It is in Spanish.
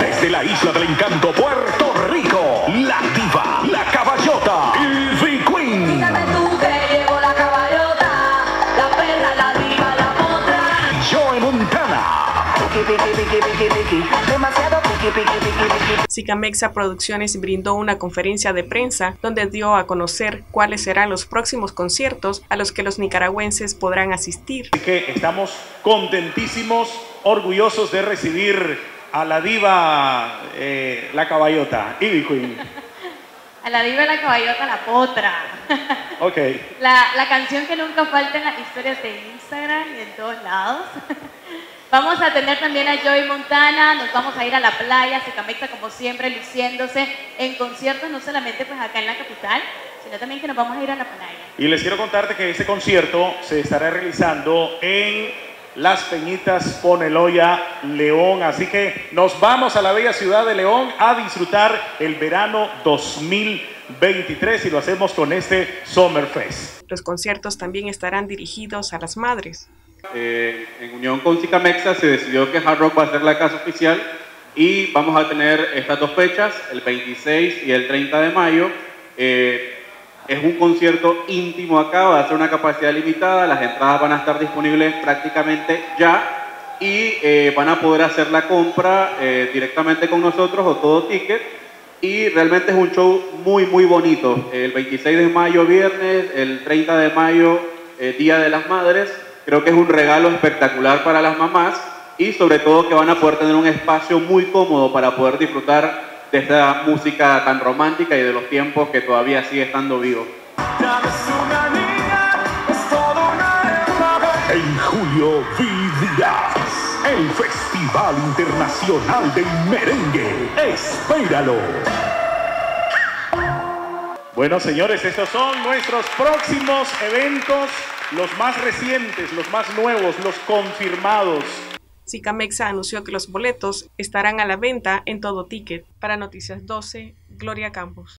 Desde la isla del encanto, Puerto Rico, la diva, la caballota, Ivy Queen. Quítame tú que llevo la caballota, la perra, la diva, la potra. Joe Montana. Demasiado. Sicamexa Producciones brindó una conferencia de prensa donde dio a conocer cuáles serán los próximos conciertos a los que los nicaragüenses podrán asistir. Así que estamos contentísimos, orgullosos de recibir a la diva, eh, la caballota, Ivy Queen. A la diva, la caballota, la potra. Ok. La, la canción que nunca falta en las historias de Instagram y en todos lados. Vamos a tener también a Joey Montana, nos vamos a ir a la playa, Secamexa como siempre, luciéndose en conciertos, no solamente pues acá en la capital, sino también que nos vamos a ir a la playa. Y les quiero contarte que este concierto se estará realizando en Las Peñitas Poneloya, León. Así que nos vamos a la bella ciudad de León a disfrutar el verano 2023 y lo hacemos con este Summerfest. Los conciertos también estarán dirigidos a las madres. Eh, en unión con Cicamexa se decidió que Hard Rock va a ser la casa oficial y vamos a tener estas dos fechas, el 26 y el 30 de mayo. Eh, es un concierto íntimo acá, va a ser una capacidad limitada, las entradas van a estar disponibles prácticamente ya y eh, van a poder hacer la compra eh, directamente con nosotros o todo ticket. Y realmente es un show muy, muy bonito. El 26 de mayo, viernes, el 30 de mayo, eh, Día de las Madres. Creo que es un regalo espectacular para las mamás y sobre todo que van a poder tener un espacio muy cómodo para poder disfrutar de esta música tan romántica y de los tiempos que todavía sigue estando vivo. En julio vivirás el Festival Internacional del Merengue. Espéralo. Bueno, señores, estos son nuestros próximos eventos, los más recientes, los más nuevos, los confirmados. Sicamexa anunció que los boletos estarán a la venta en todo ticket. Para Noticias 12, Gloria Campos.